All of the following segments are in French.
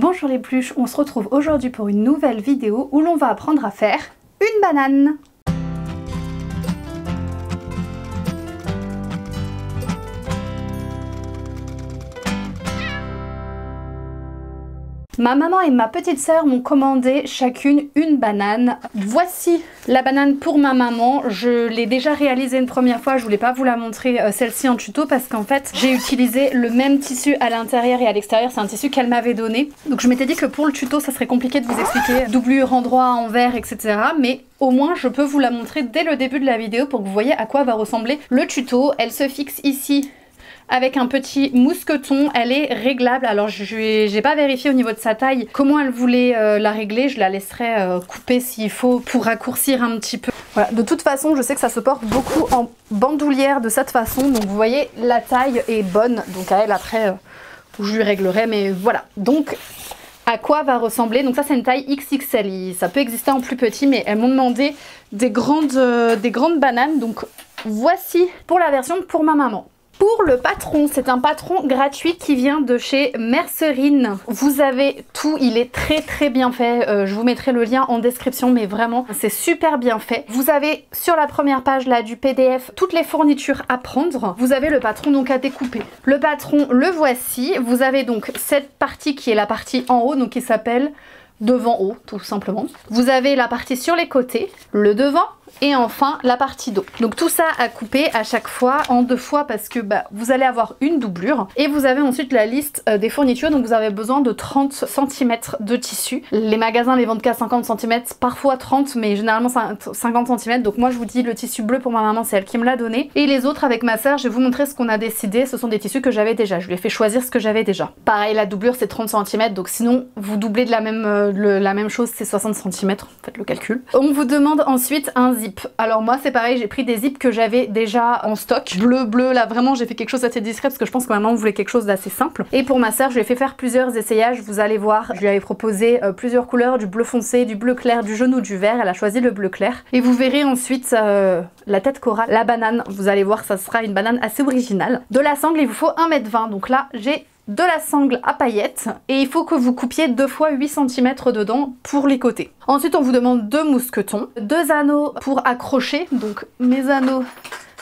Bonjour les pluches, on se retrouve aujourd'hui pour une nouvelle vidéo où l'on va apprendre à faire une banane. Ma maman et ma petite sœur m'ont commandé chacune une banane. Voici la banane pour ma maman. Je l'ai déjà réalisée une première fois. Je voulais pas vous la montrer euh, celle-ci en tuto parce qu'en fait j'ai utilisé le même tissu à l'intérieur et à l'extérieur. C'est un tissu qu'elle m'avait donné. Donc je m'étais dit que pour le tuto ça serait compliqué de vous expliquer doublure, endroit, envers, etc. Mais au moins je peux vous la montrer dès le début de la vidéo pour que vous voyez à quoi va ressembler le tuto. Elle se fixe ici avec un petit mousqueton. Elle est réglable. Alors, je n'ai pas vérifié au niveau de sa taille comment elle voulait euh, la régler. Je la laisserai euh, couper s'il faut pour raccourcir un petit peu. Voilà. De toute façon, je sais que ça se porte beaucoup en bandoulière de cette façon. Donc, vous voyez, la taille est bonne. Donc, à elle, après, euh, je lui réglerai. Mais voilà. Donc, à quoi va ressembler? Donc ça c'est une taille XXL, ça peut exister en plus petit mais elles m'ont demandé des grandes, des grandes bananes. Donc voici pour la version pour ma maman. Pour le patron, c'est un patron gratuit qui vient de chez Mercerine. Vous avez tout, il est très très bien fait. Euh, je vous mettrai le lien en description, mais vraiment, c'est super bien fait. Vous avez sur la première page là du PDF toutes les fournitures à prendre. Vous avez le patron donc à découper. Le patron, le voici. Vous avez donc cette partie qui est la partie en haut, donc qui s'appelle devant haut tout simplement. Vous avez la partie sur les côtés, le devant, et enfin la partie dos. Donc tout ça à couper à chaque fois en deux fois parce que bah, vous allez avoir une doublure et vous avez ensuite la liste euh, des fournitures donc vous avez besoin de 30 cm de tissu. Les magasins les vendent qu'à 50 cm, parfois 30 mais généralement 50 cm donc moi je vous dis le tissu bleu pour ma maman c'est elle qui me l'a donné et les autres avec ma soeur je vais vous montrer ce qu'on a décidé ce sont des tissus que j'avais déjà je lui ai fait choisir ce que j'avais déjà. Pareil la doublure c'est 30 cm donc sinon vous doublez de la même, la même chose c'est 60 cm faites le calcul. On vous demande ensuite un zip. Alors moi c'est pareil, j'ai pris des zips que j'avais déjà en stock. Bleu, bleu, là vraiment j'ai fait quelque chose d'assez discret parce que je pense que ma maman voulait quelque chose d'assez simple. Et pour ma soeur, je lui ai fait faire plusieurs essayages, vous allez voir. Je lui avais proposé euh, plusieurs couleurs, du bleu foncé, du bleu clair, du jaune ou du vert. Elle a choisi le bleu clair. Et vous verrez ensuite euh, la tête corail, la banane. Vous allez voir, ça sera une banane assez originale. De la sangle, il vous faut 1m20. Donc là, j'ai de la sangle à paillettes et il faut que vous coupiez deux fois 8 cm dedans pour les côtés. Ensuite on vous demande deux mousquetons, deux anneaux pour accrocher, donc mes anneaux,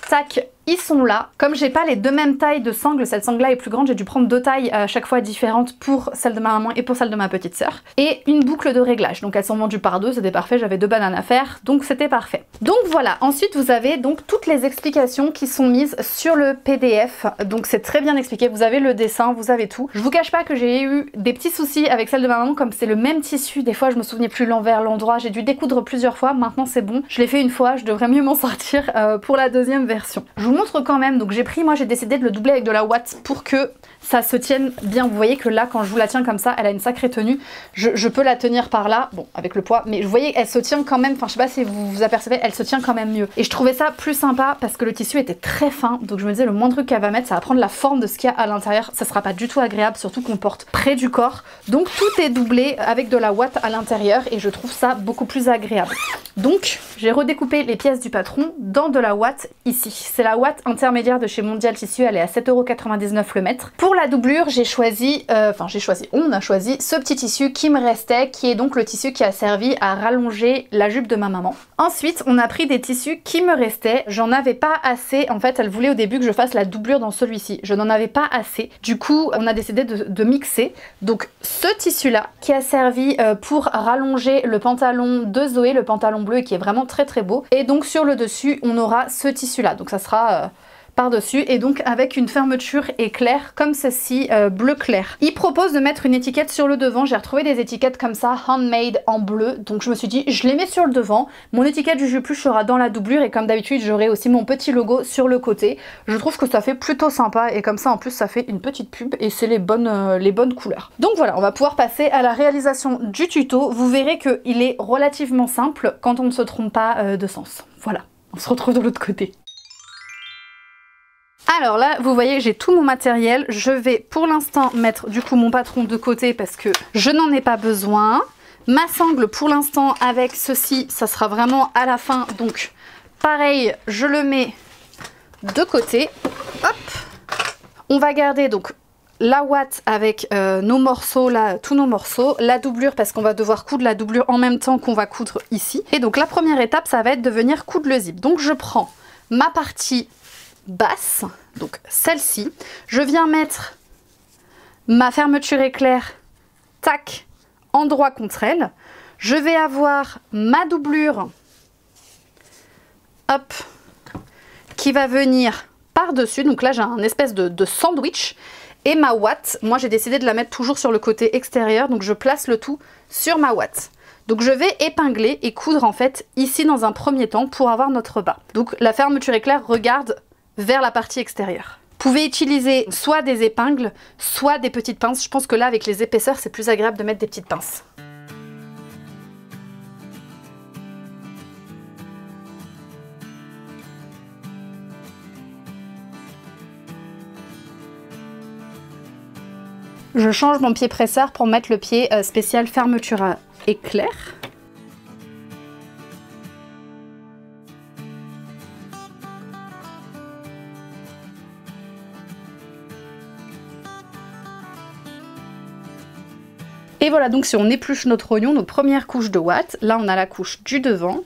tac, ils sont là. Comme j'ai pas les deux mêmes tailles de sangle, cette sangle là est plus grande, j'ai dû prendre deux tailles à chaque fois différentes pour celle de ma maman et pour celle de ma petite sœur. Et une boucle de réglage. Donc elles sont vendues par deux, c'était parfait, j'avais deux bananes à faire, donc c'était parfait. Donc voilà, ensuite vous avez donc toutes les explications qui sont mises sur le PDF. Donc c'est très bien expliqué, vous avez le dessin, vous avez tout. Je vous cache pas que j'ai eu des petits soucis avec celle de ma maman, comme c'est le même tissu, des fois je me souvenais plus l'envers, l'endroit, j'ai dû découdre plusieurs fois, maintenant c'est bon. Je l'ai fait une fois, je devrais mieux m'en sortir euh, pour la deuxième version. Je vous montre quand même. Donc j'ai pris, moi j'ai décidé de le doubler avec de la watt pour que ça se tienne bien. Vous voyez que là, quand je vous la tiens comme ça, elle a une sacrée tenue. Je, peux la tenir par là, bon, avec le poids, mais vous voyez, elle se tient quand même, enfin je sais pas si vous vous apercevez, elle se tient quand même mieux. Et je trouvais ça plus sympa parce que le tissu était très fin, donc je me disais le moindre truc qu'elle va mettre, ça va prendre la forme de ce qu'il y a à l'intérieur. Ça sera pas du tout agréable, surtout qu'on porte près du corps. Donc tout est doublé avec de la watt à l'intérieur et je trouve ça beaucoup plus agréable. Donc j'ai redécoupé les pièces du patron dans de la watt ici. C'est la intermédiaire de chez Mondial Tissu, elle est à 7,99€ le mètre. Pour la doublure, j'ai choisi, euh, enfin j'ai choisi, on a choisi ce petit tissu qui me restait, qui est donc le tissu qui a servi à rallonger la jupe de ma maman. Ensuite, on a pris des tissus qui me restaient. J'en avais pas assez. En fait, elle voulait au début que je fasse la doublure dans celui-ci. Je n'en avais pas assez. Du coup, on a décidé de, mixer. Donc, ce tissu-là, qui a servi euh, pour rallonger le pantalon de Zoé, le pantalon bleu, qui est vraiment très très beau. Et donc, sur le dessus, on aura ce tissu-là. Donc, ça sera... Euh, par-dessus et donc avec une fermeture éclair comme ceci, euh, bleu clair. Il propose de mettre une étiquette sur le devant. J'ai retrouvé des étiquettes comme ça, handmade en bleu. Donc je me suis dit, je les mets sur le devant. Mon étiquette du plus sera dans la doublure et comme d'habitude, j'aurai aussi mon petit logo sur le côté. Je trouve que ça fait plutôt sympa et comme ça en plus ça fait une petite pub et c'est les bonnes, euh, les couleurs. Donc voilà, on va pouvoir passer à la réalisation du tuto. Vous verrez qu'il est relativement simple quand on ne se trompe pas de sens. Voilà, on se retrouve de l'autre côté. Alors là, vous voyez, j'ai tout mon matériel. Je vais pour l'instant mettre du coup mon patron de côté parce que je n'en ai pas besoin. Ma sangle pour l'instant avec ceci, ça sera vraiment à la fin. Donc pareil, je le mets de côté. Hop On va garder donc la ouate avec euh, nos morceaux là, tous nos morceaux, la doublure parce qu'on va devoir coudre la doublure en même temps qu'on va coudre ici. Et donc la première étape, ça va être de venir coudre le zip. Donc je prends ma partie basse, donc celle-ci, je viens mettre ma fermeture éclair, tac, endroit contre elle. Je vais avoir ma doublure, hop, qui va venir par-dessus. Donc là, j'ai un espèce de, sandwich. Et ma ouate, moi j'ai décidé de la mettre toujours sur le côté extérieur, donc je place le tout sur ma ouate. Donc je vais épingler et coudre en fait ici dans un premier temps pour avoir notre bas. Donc la fermeture éclair regarde vers la partie extérieure. Vous pouvez utiliser soit des épingles, soit des petites pinces. Je pense que là avec les épaisseurs c'est plus agréable de mettre des petites pinces. Je change mon pied presseur pour mettre le pied euh, spécial fermeture à éclair. Et voilà, donc si on épluche notre oignon, nos premières couches de watts, là on a la couche du devant,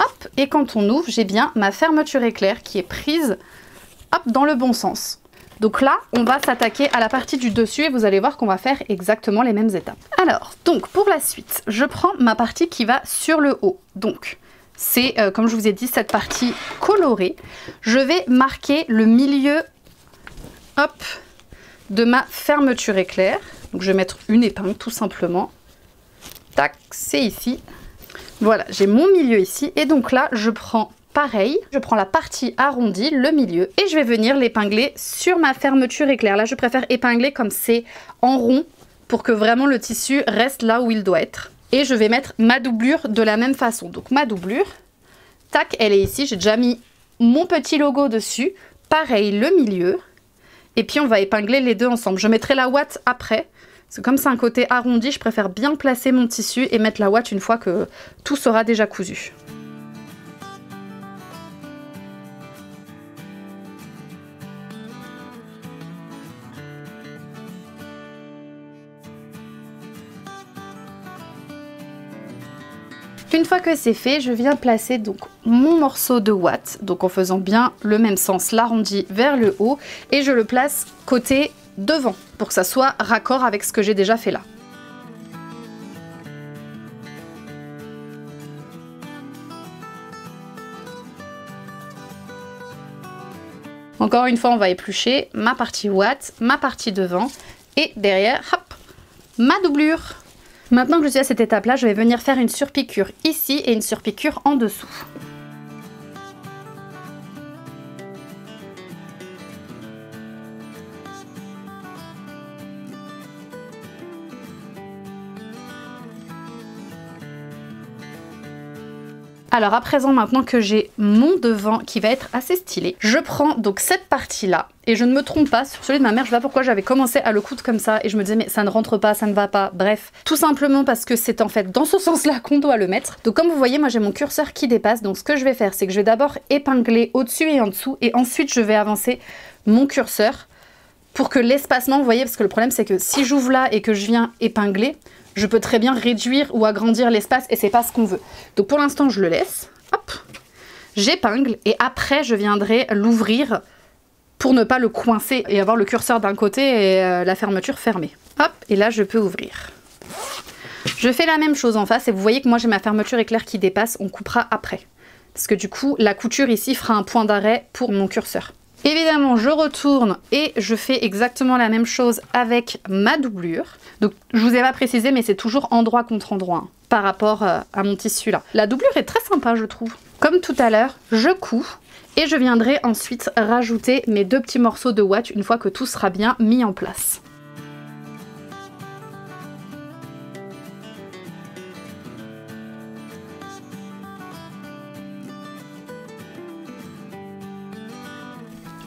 hop, et quand on ouvre, j'ai bien ma fermeture éclair qui est prise, hop, dans le bon sens. Donc là, on va s'attaquer à la partie du dessus et vous allez voir qu'on va faire exactement les mêmes étapes. Alors, donc pour la suite, je prends ma partie qui va sur le haut. Donc, c'est, euh, comme je vous ai dit, cette partie colorée. Je vais marquer le milieu, hop, de ma fermeture éclair. Donc je vais mettre une épingle tout simplement. Tac, c'est ici. Voilà, j'ai mon milieu ici. Et donc là, je prends Pareil, je prends la partie arrondie, le milieu, et je vais venir l'épingler sur ma fermeture éclair. Là, je préfère épingler comme c'est en rond pour que vraiment le tissu reste là où il doit être. Et je vais mettre ma doublure de la même façon. Donc ma doublure, tac, elle est ici. J'ai déjà mis mon petit logo dessus. Pareil, le milieu. Et puis on va épingler les deux ensemble. Je mettrai la ouate après. Comme c'est un côté arrondi, je préfère bien placer mon tissu et mettre la ouate une fois que tout sera déjà cousu. Une fois que c'est fait, je viens placer donc mon morceau de watt, donc en faisant bien le même sens, l'arrondi vers le haut, et je le place côté devant pour que ça soit raccord avec ce que j'ai déjà fait là. Encore une fois, on va éplucher ma partie watt, ma partie devant, et derrière, hop, ma doublure. Maintenant que je suis à cette étape-là, je vais venir faire une surpiqûre ici et une surpiqûre en dessous. Alors à présent, maintenant que j'ai mon devant qui va être assez stylé, je prends donc cette partie-là et je ne me trompe pas sur celui de ma mère. Je pas pourquoi j'avais commencé à le coudre comme ça et je me disais mais ça ne rentre pas, ça ne va pas. Bref, tout simplement parce que c'est en fait dans ce sens-là qu'on doit le mettre. Donc comme vous voyez, moi j'ai mon curseur qui dépasse. Donc ce que je vais faire, c'est que je vais d'abord épingler au-dessus et en dessous et ensuite je vais avancer mon curseur pour que l'espacement, vous voyez, parce que le problème c'est que si j'ouvre là et que je viens épingler, je peux très bien réduire ou agrandir l'espace et c'est pas ce qu'on veut. Donc pour l'instant, je le laisse. Hop, j'épingle et après, je viendrai l'ouvrir pour ne pas le coincer et avoir le curseur d'un côté et euh, la fermeture fermée. Hop, et là, je peux ouvrir. Je fais la même chose en face et vous voyez que moi, j'ai ma fermeture éclair qui dépasse. On coupera après. Parce que du coup, la couture ici fera un point d'arrêt pour mon curseur. Évidemment, je retourne et je fais exactement la même chose avec ma doublure. Donc, je vous ai pas précisé, mais c'est toujours endroit contre endroit hein, par rapport euh, à mon tissu là. La doublure est très sympa, je trouve. Comme tout à l'heure, je couds et je viendrai ensuite rajouter mes deux petits morceaux de watch une fois que tout sera bien mis en place.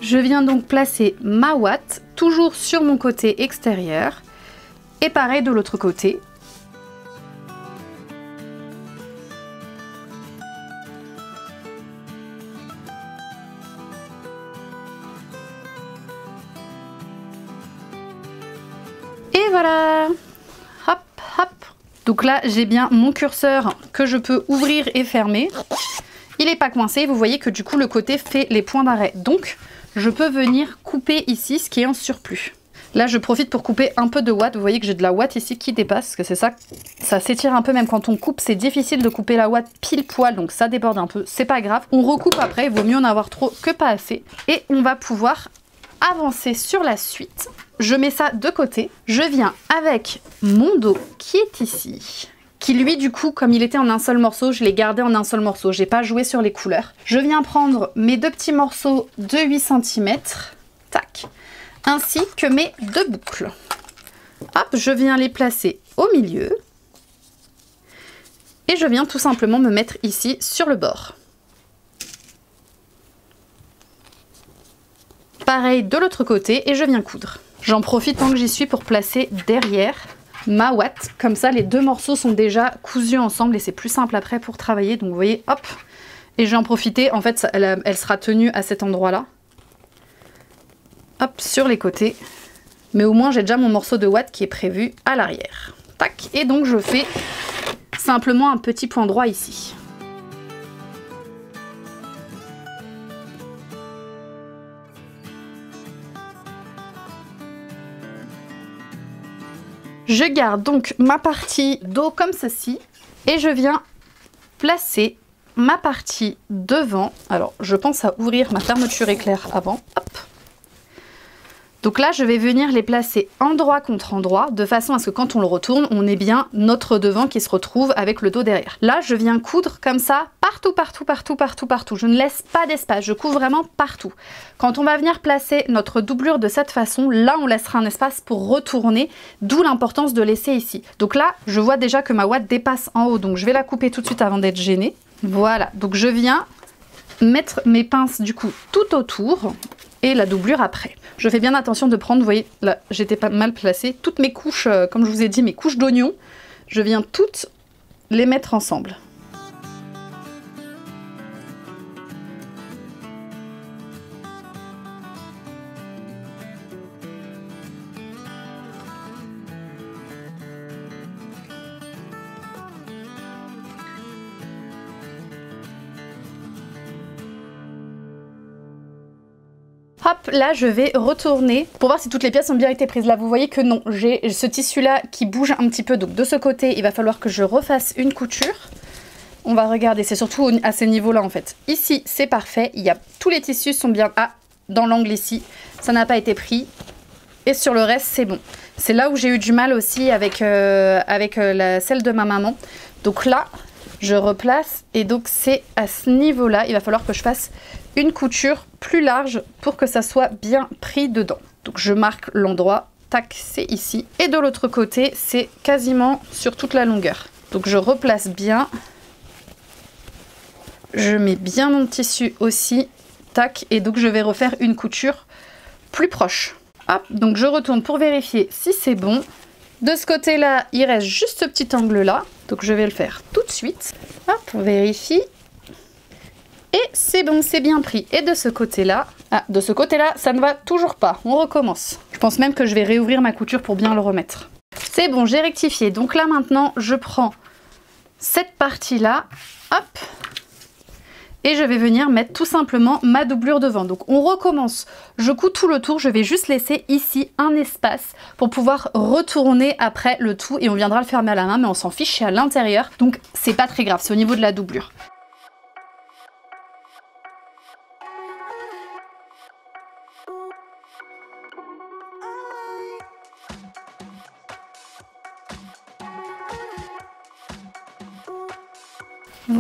Je viens donc placer ma ouate toujours sur mon côté extérieur et pareil de l'autre côté. Et voilà Hop, hop Donc là, j'ai bien mon curseur que je peux ouvrir et fermer. Il n'est pas coincé, vous voyez que du coup, le côté fait les points d'arrêt. Donc, je peux venir couper ici ce qui est en surplus. Là, je profite pour couper un peu de ouate. Vous voyez que j'ai de la ouate ici qui dépasse, parce que c'est ça, ça s'étire un peu même quand on coupe. C'est difficile de couper la ouate pile poil, donc ça déborde un peu. C'est pas grave. On recoupe après, il vaut mieux en avoir trop que pas assez. Et on va pouvoir avancer sur la suite. Je mets ça de côté. Je viens avec mon dos qui est ici qui lui du coup comme il était en un seul morceau je l'ai gardé en un seul morceau. J'ai pas joué sur les couleurs. Je viens prendre mes deux petits morceaux de 8 cm tac ainsi que mes deux boucles. Hop je viens les placer au milieu. Et je viens tout simplement me mettre ici sur le bord. Pareil de l'autre côté et je viens coudre. J'en profite tant que j'y suis pour placer derrière ma ouate. Comme ça, les deux morceaux sont déjà cousus ensemble et c'est plus simple après pour travailler. Donc vous voyez, hop, et je vais en profiter. En fait, elle, elle sera tenue à cet endroit-là. Hop, sur les côtés. Mais au moins, j'ai déjà mon morceau de ouate qui est prévu à l'arrière. Tac, et donc je fais simplement un petit point droit ici. Je garde donc ma partie dos comme ceci et je viens placer ma partie devant. Alors, je pense à ouvrir ma fermeture éclair avant. Hop donc là, je vais venir les placer endroit contre endroit, de façon à ce que quand on le retourne, on ait bien notre devant qui se retrouve avec le dos derrière. Là, je viens coudre comme ça, partout, partout, partout, partout, partout. Je ne laisse pas d'espace, je couvre vraiment partout. Quand on va venir placer notre doublure de cette façon, là, on laissera un espace pour retourner, d'où l'importance de laisser ici. Donc là, je vois déjà que ma ouate dépasse en haut, donc je vais la couper tout de suite avant d'être gênée. Voilà, donc je viens mettre mes pinces du coup tout autour la doublure après. Je fais bien attention de prendre, vous voyez, là j'étais pas mal placée, toutes mes couches, euh, comme je vous ai dit, mes couches d'oignons, je viens toutes les mettre ensemble. Hop, là je vais retourner pour voir si toutes les pièces ont bien été prises. Là vous voyez que non, j'ai ce tissu là qui bouge un petit peu. Donc de ce côté, il va falloir que je refasse une couture. On va regarder, c'est surtout à ces niveaux là en fait. Ici c'est parfait, il y a, tous les tissus sont bien ah, dans l'angle ici. Ça n'a pas été pris. Et sur le reste c'est bon. C'est là où j'ai eu du mal aussi avec, euh, euh, celle de ma maman. Donc là, je replace et donc c'est à ce niveau là il va falloir que je fasse une couture plus large pour que ça soit bien pris dedans. Donc je marque l'endroit tac c'est ici. Et de l'autre côté c'est quasiment sur toute la longueur. Donc je replace bien. Je mets bien mon tissu aussi. Tac. Et donc je vais refaire une couture plus proche. Hop, donc je retourne pour vérifier si c'est bon. De ce côté-là, il reste juste ce petit angle-là. Donc je vais le faire tout de suite. Hop, on vérifie. Et c'est bon, c'est bien pris. Et de ce côté-là, ah, de ce côté-là, ça ne va toujours pas. On recommence. Je pense même que je vais réouvrir ma couture pour bien le remettre. C'est bon, j'ai rectifié. Donc là maintenant, je prends cette partie-là. Hop, et je vais venir mettre tout simplement ma doublure devant. Donc on recommence, je couds tout le tour, je vais juste laisser ici un espace pour pouvoir retourner après le tout et on viendra le fermer à la main mais on s'en fiche, c'est à l'intérieur donc c'est pas très grave, c'est au niveau de la doublure.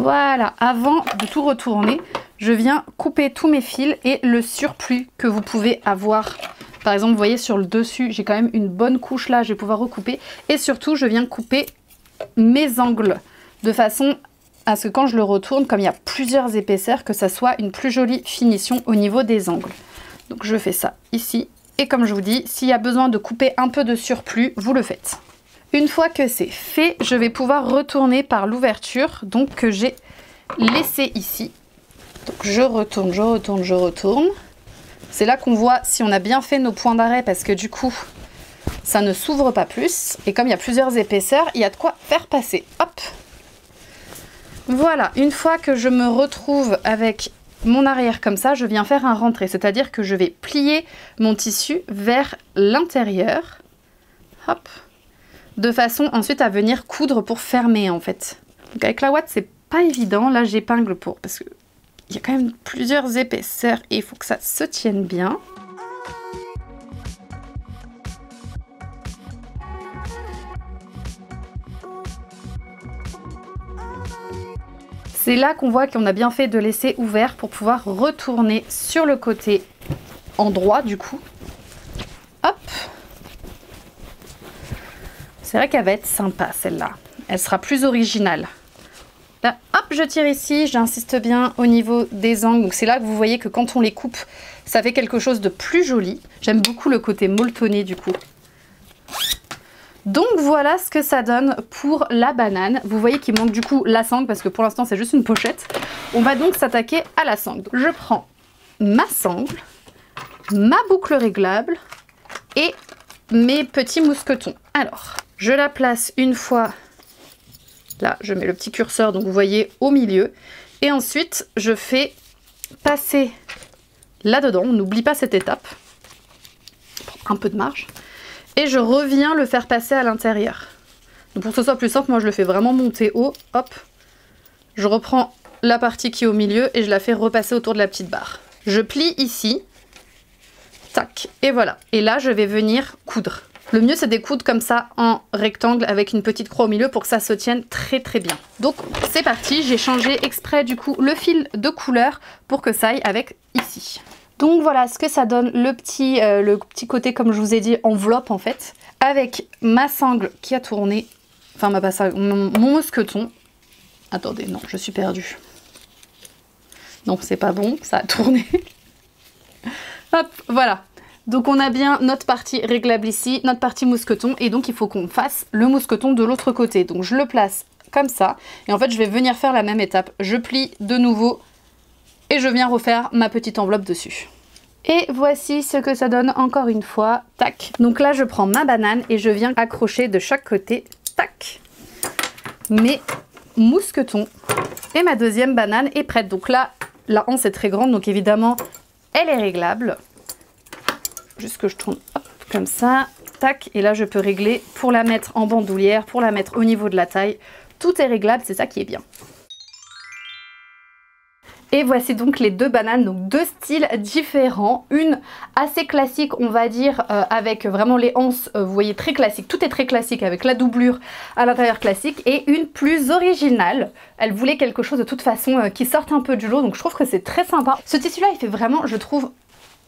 Voilà, avant de tout retourner, je viens couper tous mes fils et le surplus que vous pouvez avoir. Par exemple, vous voyez sur le dessus, j'ai quand même une bonne couche là, je vais pouvoir recouper. Et surtout, je viens couper mes angles de façon à ce que quand je le retourne, comme il y a plusieurs épaisseurs, que ça soit une plus jolie finition au niveau des angles. Donc je fais ça ici. Et comme je vous dis, s'il y a besoin de couper un peu de surplus, vous le faites. Une fois que c'est fait, je vais pouvoir retourner par l'ouverture donc que j'ai laissé ici. Donc je retourne, je retourne, je retourne. C'est là qu'on voit si on a bien fait nos points d'arrêt parce que du coup, ça ne s'ouvre pas plus. Et comme il y a plusieurs épaisseurs, il y a de quoi faire passer. Hop Voilà, une fois que je me retrouve avec mon arrière comme ça, je viens faire un rentré. C'est-à-dire que je vais plier mon tissu vers l'intérieur. Hop De façon ensuite à venir coudre pour fermer en fait. Donc avec la ouate, c'est pas évident. Là, j'épingle pour... Parce qu'il y a quand même plusieurs épaisseurs et il faut que ça se tienne bien. C'est là qu'on voit qu'on a bien fait de laisser ouvert pour pouvoir retourner sur le côté en droit du coup. Hop C'est vrai qu'elle va être sympa celle-là. Elle sera plus originale. Là, hop, je tire ici, j'insiste bien au niveau des angles. C'est là que vous voyez que quand on les coupe, ça fait quelque chose de plus joli. J'aime beaucoup le côté molletonné du coup. Donc voilà ce que ça donne pour la banane. Vous voyez qu'il manque du coup la sangle parce que pour l'instant c'est juste une pochette. On va donc s'attaquer à la sangle. je prends ma sangle, ma boucle réglable et mes petits mousquetons. Alors, je la place une fois, là je mets le petit curseur donc vous voyez au milieu. Et ensuite je fais passer là-dedans, on n'oublie pas cette étape, un peu de marge et je reviens le faire passer à l'intérieur. Pour que ce soit plus simple, moi je le fais vraiment monter haut, hop, je reprends la partie qui est au milieu et je la fais repasser autour de la petite barre. Je plie ici, tac, et voilà. Et là je vais venir coudre. Le mieux c'est des comme ça en rectangle avec une petite croix au milieu pour que ça se tienne très très bien. Donc c'est parti, j'ai changé exprès du coup le fil de couleur pour que ça aille avec ici. Donc voilà ce que ça donne, le petit, euh, côté, comme je vous ai dit, enveloppe en fait, avec ma sangle qui a tourné, enfin ma mon, mon mousqueton. Attendez, non, je suis perdue. Non, c'est pas bon, ça a tourné. Hop, voilà. Donc on a bien notre partie réglable ici, notre partie mousqueton, et donc il faut qu'on fasse le mousqueton de l'autre côté. Donc je le place comme ça, et en fait je vais venir faire la même étape. Je plie de nouveau et je viens refaire ma petite enveloppe dessus. Et voici ce que ça donne encore une fois. Tac. Donc là, je prends ma banane et je viens accrocher de chaque côté. Tac. Mes mousquetons. Et ma deuxième banane est prête. Donc là, la hanse est très grande. Donc évidemment, elle est réglable. Juste que je tourne comme ça. Tac. Et là, je peux régler pour la mettre en bandoulière, pour la mettre au niveau de la taille. Tout est réglable, c'est ça qui est bien. Et voici donc les deux bananes, donc deux styles différents. Une assez classique, on va dire, euh, avec vraiment les anses, euh, vous voyez, très classique. Tout est très classique avec la doublure à l'intérieur classique. Et une plus originale. Elle voulait quelque chose de toute façon euh, qui sorte un peu du lot, donc je trouve que c'est très sympa. Ce tissu-là, il fait vraiment, je trouve,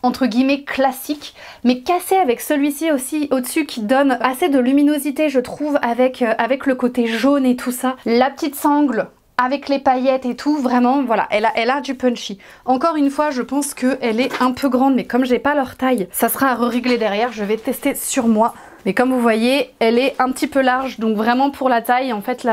entre guillemets classique mais cassé avec celui-ci aussi au-dessus qui donne assez de luminosité je trouve avec, avec le côté jaune et tout ça. La petite sangle avec les paillettes et tout, vraiment, voilà, elle a, a du punchy. Encore une fois, je pense qu'elle est un peu grande, mais comme j'ai pas leur taille, ça sera à régler derrière. Je vais tester sur moi. Mais comme vous voyez, elle est un petit peu large, donc vraiment pour la taille, en fait,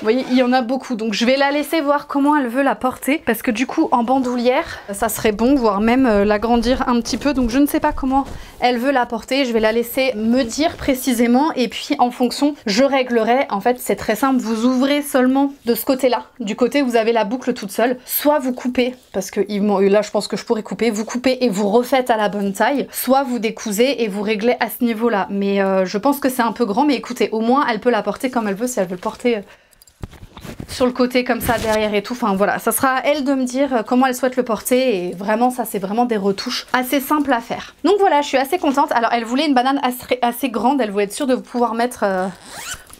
vous voyez, il y en a beaucoup. Donc je vais la laisser voir comment elle veut la porter. Parce que du coup, en bandoulière, ça serait bon, voire même euh, l'agrandir un petit peu. Donc je ne sais pas comment elle veut la porter. Je vais la laisser me dire précisément. Et puis en fonction, je réglerai. En fait, c'est très simple. Vous ouvrez seulement de ce côté-là. Du côté où vous avez la boucle toute seule. Soit vous coupez, parce que là, je pense que je pourrais couper. Vous coupez et vous refaites à la bonne taille. Soit vous décousez et vous réglez à ce niveau-là. Mais euh, je pense que c'est un peu grand. Mais écoutez, au moins, elle peut la porter comme elle veut si elle veut le porter euh, sur le côté comme ça derrière et tout. Enfin voilà, ça sera à elle de me dire euh, comment elle souhaite le porter et vraiment ça c'est vraiment des retouches assez simples à faire. Donc voilà, je suis assez contente. Alors elle voulait une banane assez, grande, elle voulait être sûre de pouvoir mettre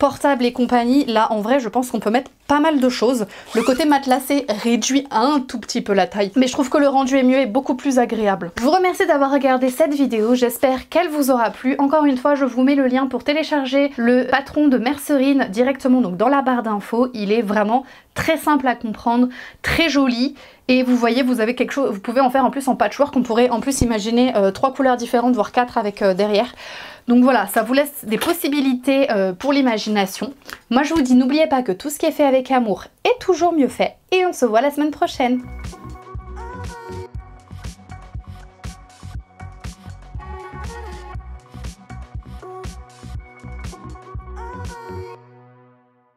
portable et compagnie. Là en vrai je pense qu'on peut mettre pas mal de choses. Le côté matelassé réduit un tout petit peu la taille, mais je trouve que le rendu est mieux et beaucoup plus agréable. Je vous remercie d'avoir regardé cette vidéo, j'espère qu'elle vous aura plu. Encore une fois, je vous mets le lien pour télécharger le patron de Mercerine directement donc dans la barre d'infos. Il est vraiment très simple à comprendre, très joli et vous voyez vous avez quelque chose, vous pouvez en faire en plus en patchwork, on pourrait en plus imaginer euh, trois couleurs différentes voire quatre avec euh, derrière. Donc voilà, ça vous laisse des possibilités euh, pour l'imagination. Moi je vous dis n'oubliez pas que tout ce qui est fait avec amour est toujours mieux fait et on se voit la semaine prochaine.